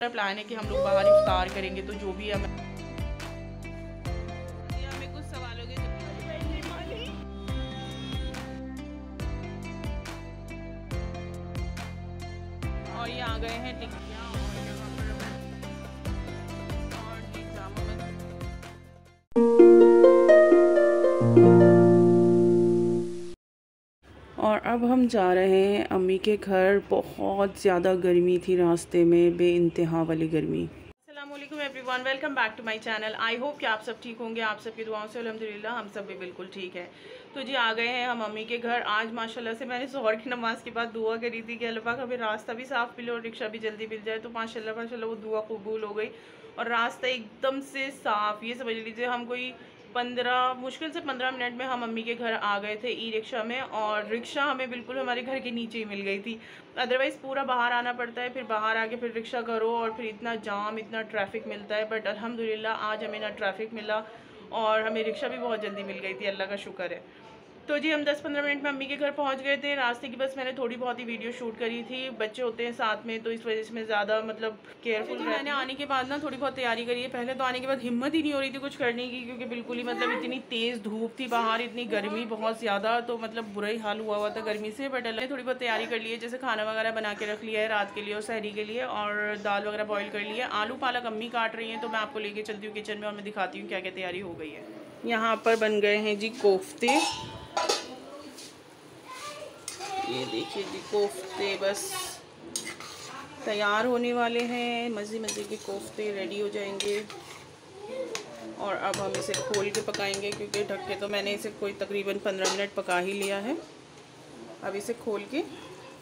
Plan है कि हम लोग बाहर इफ्तार करेंगे तो जो भी हमें और अब हम जा रहे हैं अम्मी के घर। बहुत ज़्यादा गर्मी थी रास्ते में बे इंतहा वाली गर्मी। अल्लाम everyone, welcome back to my channel. I hope कि आप सब ठीक होंगे, आप सबकी दुआओं से अल्हम्दुलिल्लाह, हम सब भी बिल्कुल ठीक है। तो जी, आ गए हैं हम अम्मी के घर। आज माशाल्लाह से मैंने जोहर की नमाज़ के बाद दुआ करी थी कि अल्लाह पाक हमें रास्ता भी साफ़ मिले और रिक्शा भी जल्दी मिल जाए। तो माशाल्लाह माशाल्लाह वो दुआ कबूल हो गई। और रास्ता एकदम से साफ़, ये समझ लीजिए हम कोई पंद्रह, मुश्किल से पंद्रह मिनट में हम मम्मी के घर आ गए थे ई रिक्शा में और रिक्शा हमें बिल्कुल हमारे घर के नीचे ही मिल गई थी। अदरवाइज़ पूरा बाहर आना पड़ता है, फिर बाहर आके फिर रिक्शा करो और फिर इतना जाम, इतना ट्रैफ़िक मिलता है। बट अलहमदिल्ला आज हमें ना ट्रैफ़िक मिला और हमें रिक्शा भी बहुत जल्दी मिल गई थी, अल्लाह का शुक्र है। तो जी हम 10-15 मिनट में अम्मी के घर पहुँच गए थे। रास्ते की बस मैंने थोड़ी बहुत ही वीडियो शूट करी थी। बच्चे होते हैं साथ में तो इस वजह से मैं ज़्यादा मतलब केयरफुल मैंने आने के बाद ना थोड़ी बहुत तैयारी करी है। पहले तो आने के बाद हिम्मत ही नहीं हो रही थी कुछ करने की क्योंकि बिल्कुल ही मतलब इतनी तेज़ धूप थी बाहर इतनी गर्मी बहुत ज़्यादा तो मतलब बुरा ही हाल हुआ हुआ था गर्मी से। बट अल्लाह थोड़ी बहुत तैयारी कर ली है जैसे खाना वगैरह बना के रख लिया है रात के लिए और सहरी के लिए और दाल वगैरह बॉयल कर लिया है। आलू पालक अम्मी काट रही हैं तो मैं आपको लेके चलती हूँ किचन में और मैं दिखाती हूँ क्या क्या तैयारी हो गई है। यहाँ पर बन गए हैं जी कोफ्ते। ये देखिए जी कोफ्ते बस तैयार होने वाले हैं। मज़े मज़े के कोफ्ते रेडी हो जाएँगे। और अब हम इसे खोल के पकाएँगे क्योंकि ढक के तो मैंने इसे कोई तकरीबन पंद्रह मिनट पका ही लिया है। अब इसे खोल के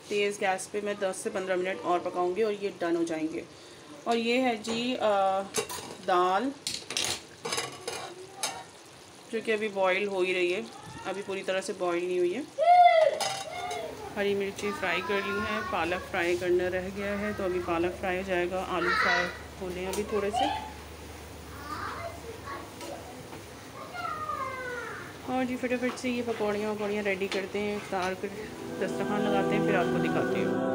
तेज़ गैस पे मैं दस से पंद्रह मिनट और पकाऊँगी और ये डन हो जाएँगे। और ये है जी आ, दाल जो कि अभी बॉईल हो ही रही है। अभी पूरी तरह से बॉईल नहीं हुई है। हरी मिर्ची फ्राई कर ली है, पालक फ्राई करना रह गया है तो अभी पालक फ्राई हो जाएगा, आलू फ्राई होने अभी थोड़े से। और जी, फटाफट से ये पकौड़ियाँ वकौड़ियाँ रेडी करते हैं तार कर दस्तरखान लगाते हैं, फिर आपको दिखाती हूँ।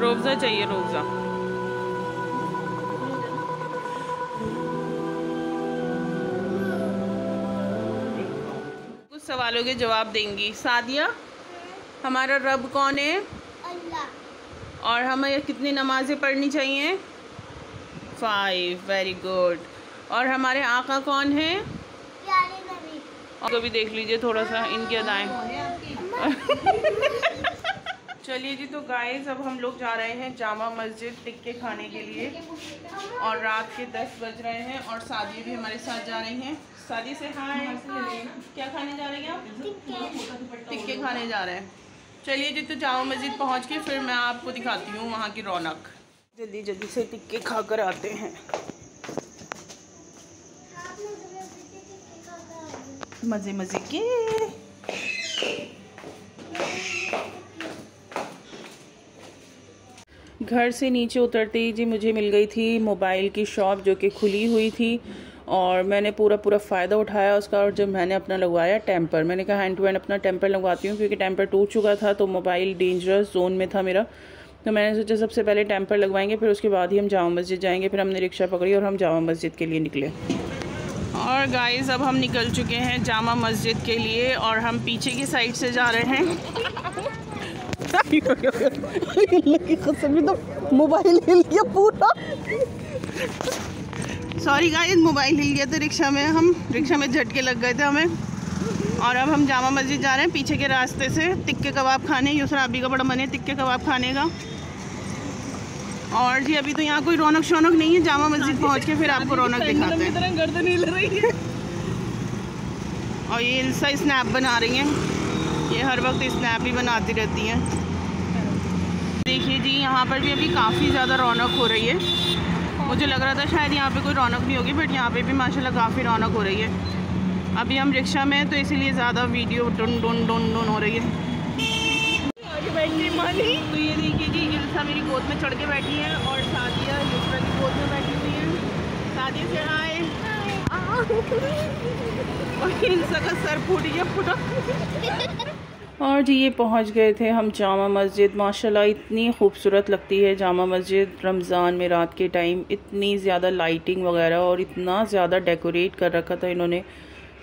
रोज़ा चाहिए रोज़ा सवालों के जवाब देंगी। सादिया हमारा रब कौन है? अल्लाह। और हमें कितनी नमाज़ें पढ़नी चाहिए? फाइव वेरी गुड और हमारे आका कौन है? प्यारे नबी। और भी देख लीजिए थोड़ा सा इनकी अदाएँ चलिए जी तो गाइस अब हम लोग जा रहे हैं जामा मस्जिद टिक्के खाने के लिए। और रात के दस बज रहे हैं और शादी भी हमारे साथ जा रही हैं। शादी से हाय क्या खाने जा रही हैं आप? टिक्के खाने जा रहे हैं। चलिए जी तो जामा मस्जिद पहुँच के फिर मैं आपको दिखाती हूँ वहाँ की रौनक। जल्दी जल्दी से टिक्के खा कर आते हैं। मज़े मज़े के। घर से नीचे उतरते ही जी मुझे मिल गई थी मोबाइल की शॉप जो कि खुली हुई थी और मैंने पूरा पूरा फ़ायदा उठाया उसका और जब मैंने अपना लगवाया टेम्पर, मैंने कहा हैंड टू हैंड अपना टेम्पर लगवाती हूँ क्योंकि टेम्पर टूट चुका था तो मोबाइल डेंजरस जोन में था मेरा। तो मैंने सोचा सबसे पहले टेम्पर लगवाएँगे, फिर उसके बाद ही हम जामा मस्जिद जाएँगे, फिर हमने रिक्शा पकड़ी और हम जामा मस्जिद के लिए निकले। और गाइस अब हम निकल चुके हैं जामा मस्जिद के लिए और हम पीछे की साइड से जा रहे हैं अल्लाह की कसम तो मोबाइल हिल गया पूरा सॉरी गाइस मोबाइल हिल गया था रिक्शा में। हम रिक्शा में झटके लग गए थे हमें। और अब हम जामा मस्जिद जा रहे हैं पीछे के रास्ते से टिक्के कबाब खाने। यूसरा अभी का बड़ा मन है टिक्के कबाब खाने का। और जी अभी तो यहाँ कोई रौनक शौनक नहीं है जामा मस्जिद पहुँच के फिर आपको रौनक दिखाते हैं। और ये इल्सा स्नैप बना रही हैं। ये हर वक्त स्नैप ही बनाती रहती हैं। देखिए जी यहाँ पर भी अभी काफ़ी ज़्यादा रौनक हो रही है। मुझे लग रहा था शायद यहाँ पे कोई रौनक नहीं होगी बट यहाँ पे भी माशाल्लाह काफ़ी रौनक हो रही है। अभी हम रिक्शा में हैं तो इसीलिए ज़्यादा वीडियो डुन डुन डुन डुन हो रही है। तो ये देखिए जी इल्सा मेरी गोद में चढ़ के बैठी है और सादिया यूसरा की गोद में बैठी हुई है। सादिया से आए और इंसा का सर फूट गया पूरा। और जी ये पहुँच गए थे हम जामा मस्जिद। माशाल्लाह इतनी खूबसूरत लगती है जामा मस्जिद। रमज़ान में रात के टाइम इतनी ज़्यादा लाइटिंग वगैरह और इतना ज़्यादा डेकोरेट कर रखा था इन्होंने।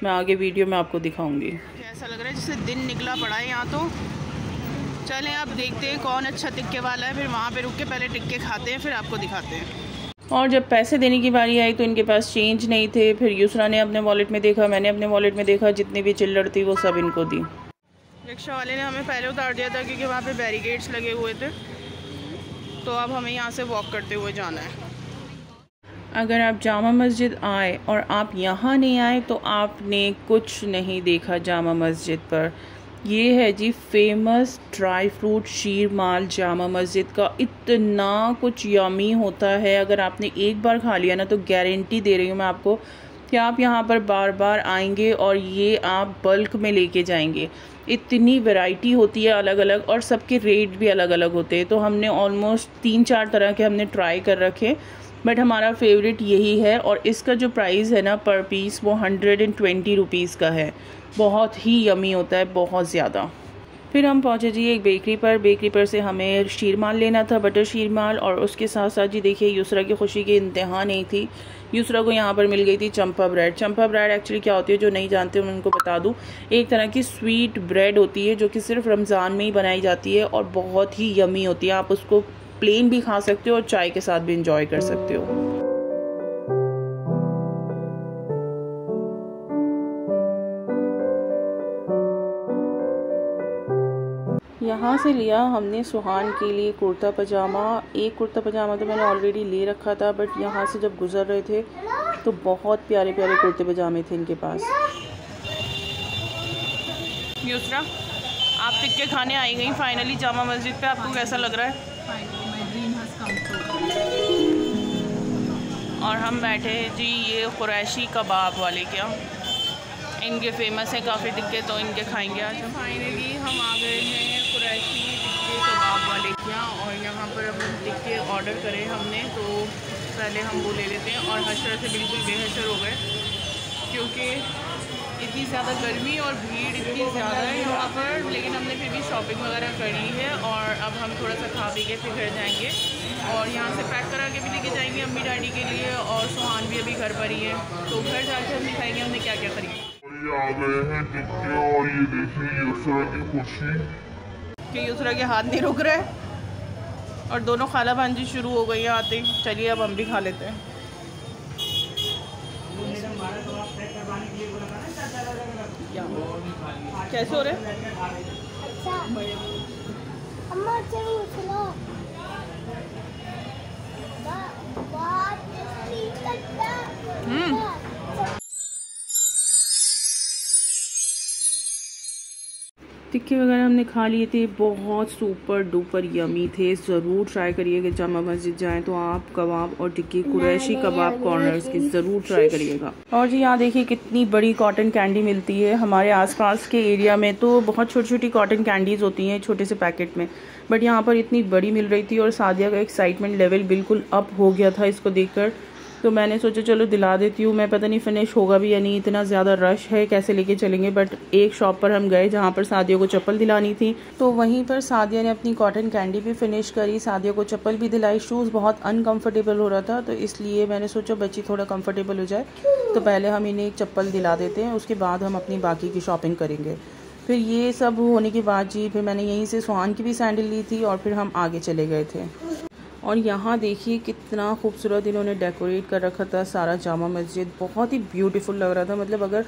मैं आगे वीडियो में आपको दिखाऊँगी। ऐसा लग रहा है? जैसे दिन निकला पड़ा है यहाँ तो। चलें आप देखते हैं कौन अच्छा टिक्के वाला है। फिर वहाँ पर रुक के पहले टिक्के खाते हैं फिर आपको दिखाते हैं। और जब पैसे देने की बारी आई तो इनके पास चेंज नहीं थे। फिर यूसरा ने अपने वॉलेट में देखा मैंने अपने वॉलेट में देखा जितनी भी चिल्लर थी वो सब इनको दी। रिक्शा वाले ने हमें पहले उतार दिया था क्योंकि वहाँ पे बैरिकेड्स लगे हुए थे। तो अब हमें यहाँ से वॉक करते हुए जाना है। अगर आप जामा मस्जिद आए और आप यहाँ नहीं आए तो आपने कुछ नहीं देखा जामा मस्जिद पर। ये है जी famous dry fruit sheermal Jama Masjid का। इतना कुछ यमी होता है। अगर आपने एक बार खा लिया ना तो गारंटी दे रही हूँ मैं आपको कि आप यहाँ पर बार बार आएँगे और ये आप बल्क में लेके जाएँगे। इतनी वैरायटी होती है अलग अलग और सबके रेट भी अलग अलग होते हैं। तो हमने ऑलमोस्ट तीन चार तरह के हमने ट्राई कर रखे बट हमारा फेवरेट यही है और इसका जो प्राइस है ना पर पीस वो हंड्रेड एंड ट्वेंटी रुपीज़ का है। बहुत ही यमी होता है, बहुत ज़्यादा। फिर हम पहुँचे जी एक बेकरी पर। बेकरी पर से हमें शीरमाल लेना था बटर शीरमाल, और उसके साथ साथ जी देखिए, यूसरा की खुशी की इंतहा नहीं थी। यूसरा को यहाँ पर मिल गई थी Champa bread Champa bread actually क्या होती है जो नहीं जानते उनको बता दूँ। एक तरह की स्वीट ब्रेड होती है जो कि सिर्फ़ रमज़ान में ही बनाई जाती है और बहुत ही यमी होती है। आप उसको प्लेन भी खा सकते हो और चाय के साथ भी इंजॉय कर सकते हो। यहाँ से लिया हमने सुहान के लिए कुर्ता पजामा। एक कुर्ता पजामा तो मैंने ऑलरेडी ले रखा था बट यहाँ से जब गुज़र रहे थे तो बहुत प्यारे प्यारे कुर्ते पजामे थे इनके पास। यूसरा आप टिक्के खाने आई गई फाइनली जामा मस्जिद पे। आपको कैसा लग रहा है? और हम बैठे जी ये कुरैशी कबाब वाले क्या? इनके फ़ेमस हैं, काफ़ी टिक्के तो इनके खाएँगे आज फाइनली हम आ गए हैं कुरैशी टिक्के कबाब वाले। क्या और यहाँ पर अब हम टिक्के ऑर्डर करें हमने तो पहले हम वो ले लेते हैं। और हशर से बिल्कुल बेहतर हो गए, क्योंकि इतनी ज़्यादा गर्मी और भीड़ इतनी ज़्यादा है यहाँ पर, लेकिन हमने फिर भी शॉपिंग वगैरह करी है। और अब हम थोड़ा सा खा पी के फिर घर जाएँगे। और यहाँ से पैक करा के भी लेके जाएँगे अम्मी, डैडी के लिए। और सुहान भी अभी घर पर ही है। तो घर जाके हम दिखाएँगे हमने क्या क्या खरीदा? आ गए हैं टिक्के और ये देखिए यूसरा की खुशी कि यूसरा के हाथ नहीं रुक रहे? और दोनों खाला भांजी शुरू हो गई हैं आते। चलिए अब हम भी खा लेते हैं। कैसे हो रहे? हम्म टिक्के वगैरह हमने खा लिए थे बहुत सुपर डुपर यमी थे। ज़रूर ट्राई करिएगा जामा मस्जिद जाएँ तो आप कबाब और टिक्की कुरैशी कबाब कॉर्नर्स की ज़रूर ट्राई करिएगा। और जी यहाँ देखिए कितनी बड़ी कॉटन कैंडी मिलती है हमारे आसपास के एरिया में तो बहुत छोटी छोटी कॉटन कैंडीज़ होती हैं छोटे से पैकेट में। बट यहाँ पर इतनी बड़ी मिल रही थी और सादिया का एक्साइटमेंट लेवल बिल्कुल अप हो गया था इसको देखकर तो मैंने सोचा, चलो दिला देती हूँ, मैं पता नहीं फिनिश होगा भी या नहीं, इतना ज़्यादा रश है, कैसे लेके चलेंगे? बट एक शॉप पर हम गए जहाँ पर सादियों को चप्पल दिलानी थी। तो वहीं पर सादिया ने अपनी कॉटन कैंडी भी फिनिश करी। सादियों को चप्पल भी दिलाई। शूज़ बहुत अनकम्फर्टेबल हो रहा था तो इसलिए मैंने सोचा, बच्ची, थोड़ा कम्फर्टेबल हो जाए। तो पहले हम इन्हें एक चप्पल दिला देते हैं, उसके बाद हम अपनी बाकी की शॉपिंग करेंगे। फिर ये सब होने के बाद जी, फिर मैंने यहीं से सुहान की भी सैंडल ली थी और फिर हम आगे चले गए थे। और यहाँ देखिए कितना खूबसूरत इन्होंने डेकोरेट कर रखा था सारा जामा मस्जिद। बहुत ही ब्यूटीफुल लग रहा था। मतलब अगर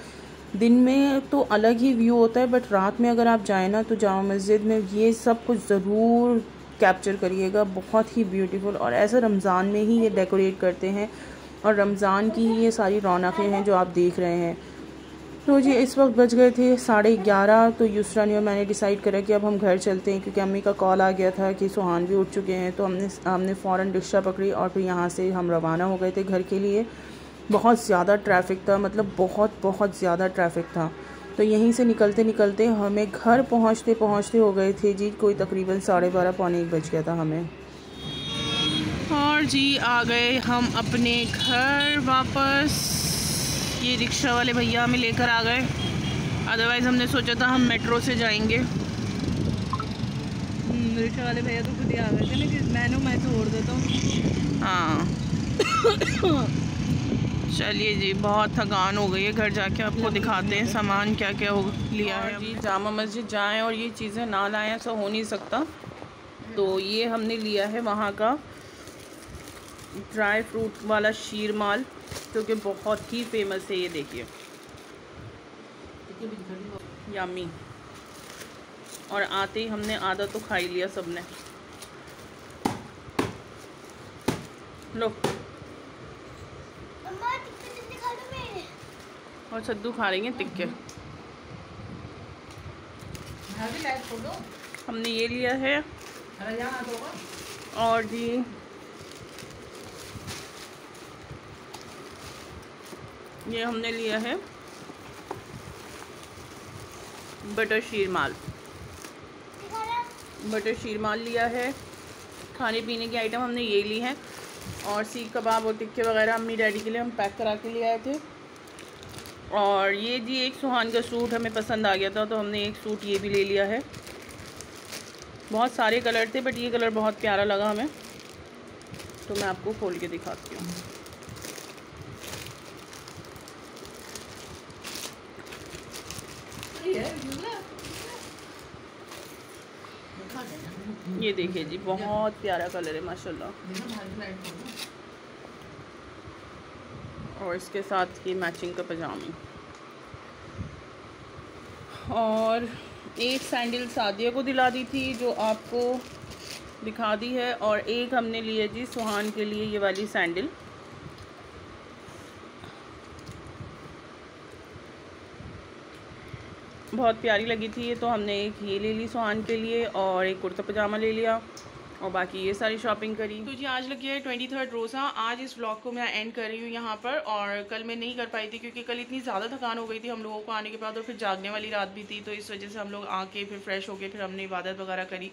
दिन में तो अलग ही व्यू होता है, बट रात में अगर आप जाए ना तो जामा मस्जिद में ये सब कुछ ज़रूर कैप्चर करिएगा। बहुत ही ब्यूटीफुल। और ऐसा रमज़ान में ही ये डेकोरेट करते हैं। और रमज़ान की ही ये सारी रौनकें हैं जो आप देख रहे हैं। तो जी, इस वक्त बज गए थे साढ़े ग्यारह तो यूसरा ने और मैंने डिसाइड करा कि अब हम घर चलते हैं, क्योंकि अम्मी का कॉल आ गया था कि सुहान भी उठ चुके हैं तो हमने हमने फ़ौर रिक्शा पकड़ी और फिर यहाँ से हम रवाना हो गए थे घर के लिए। बहुत ज़्यादा ट्रैफ़िक था मतलब बहुत बहुत ज़्यादा ट्रैफ़िक था। तो यहीं से निकलते निकलते हमें घर पहुँचते पहुँचते हो गए थे जी, कोई तकरीबन साढ़े बारह, पौने एक बज गया था हमें। और जी, आ गए हम अपने घर वापस। ये रिक्शा वाले भैया हमें लेकर आ गए। अदरवाइज़ हमने सोचा था हम मेट्रो से जाएँगे। हम्म, रिक्शा वाले भैया तो खुद ही आ गए थे लेकिन कि मैंने मैं छोड़ देता हूँ हाँ। चलिए जी बहुत थकान हो गई है घर जाके आपको दिखाते हैं सामान क्या क्या हो लिया है जी जामा मस्जिद जाएँ और ये चीज़ें ना लाएँ ऐसा हो नहीं सकता। तो ये हमने लिया है वहाँ का। ड्राई फ्रूट वाला शीर माल जो कि बहुत ही फ़ेमस है ये देखिए। यामी और आते ही हमने आधा तो खा ही लिया सबने। लो। और सद्दू खा रही हैं टिक्के। हमने ये लिया है। और जी ये हमने लिया है बटर शीर माल। बटर शीर माल लिया है। खाने पीने की आइटम हमने ये ली है। और सीख कबाब और टिक्के वगैरह अम्मी डैडी के लिए हम पैक करा के ले आए थे। और ये जी एक सुहान का सूट हमें पसंद आ गया था तो हमने एक सूट ये भी ले लिया है। बहुत सारे कलर थे बट ये कलर बहुत प्यारा लगा हमें। तो मैं आपको खोल के दिखाती हूँ। ये देखिए जी, बहुत प्यारा कलर है, माशाल्लाह। और इसके साथ ये मैचिंग का पजामी और एक सैंडल सादिया को दिला दी थी, जो आपको दिखा दी है, और एक हमने लिए जी सुहान के लिए ये वाली सैंडल बहुत प्यारी लगी थी ये तो हमने एक ये ले ली सुहान के लिए और एक कुर्ता पजामा ले लिया और बाकी ये सारी शॉपिंग करी। तो जी, आज लगी है ट्वेंटी थर्ड रोज़ा। आज इस ब्लॉग को मैं एंड कर रही हूँ यहाँ पर और कल मैं नहीं कर पाई थी क्योंकि कल इतनी ज़्यादा थकान हो गई थी हम लोगों को आने के बाद और फिर जागने वाली रात भी थी तो इस वजह से हम लोग आके फिर फ्रेश हो गए, फिर हमने इबादत वगैरह करी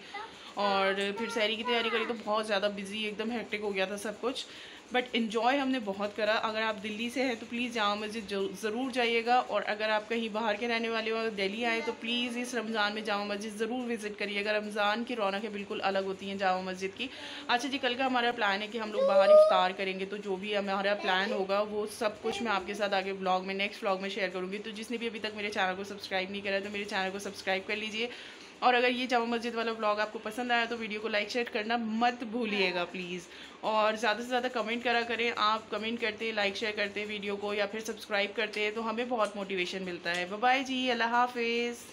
और फिर सैरी की तैयारी करी तो बहुत ज़्यादा बिज़ी एकदम हेक्टिक हो गया था सब कुछ। बट इन्जॉय हमने बहुत करा। अगर आप दिल्ली से हैं तो प्लीज़ जामा मस्जिद ज़रूर जाइएगा। और अगर आप कहीं बाहर के रहने वाले हो, दिल्ली आए तो प्लीज़ इस रमज़ान में जामा मस्जिद ज़रूर विज़िट करिएगा रमज़ान की रौनकें बिल्कुल अलग होती हैं जामा मस्जिद की। अच्छा जी, कल का हमारा प्लान है कि हम लोग बाहर इफ्तार करेंगे। तो जो भी हमारा प्लान होगा, वो सब कुछ मैं आपके साथ आगे ब्लॉग में नेक्स्ट ब्लॉग में शेयर करूँगी। तो जिसने भी अभी तक मेरे चैनल को सब्सक्राइब नहीं करा तो मेरे चैनल को सब्सक्राइब कर लीजिए। और अगर ये जामा मस्जिद वाला ब्लॉग आपको पसंद आया तो वीडियो को लाइक शेयर करना मत भूलिएगा प्लीज़ और ज़्यादा से ज़्यादा कमेंट करा करें। आप कमेंट करते लाइक शेयर करते वीडियो को या फिर सब्सक्राइब करते हैं तो हमें बहुत मोटिवेशन मिलता है। बाय जी, अल्लाह हाफिज़।